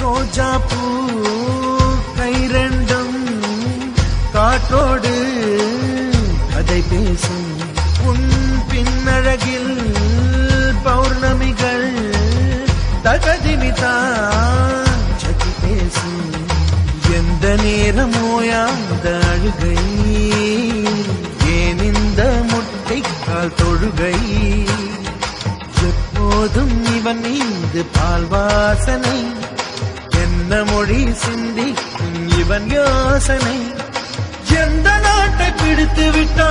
ரோஜா பூ கை ரெண்டும் காற்றோடு கதை பேசும். உன் பின்னழகில் பௌர்ணமிகள் தகதிமிதா சதி பேசும். எந்த நேரமோயாந்த அழுகை ஏன் இந்த முட்டைக்கால் தொழுகை? எப்போதும் இவன் மீது பால் வாசனை சிந்திக்கும் இவன் யோசனை. எந்த நாட்டை பிடித்து விட்டான்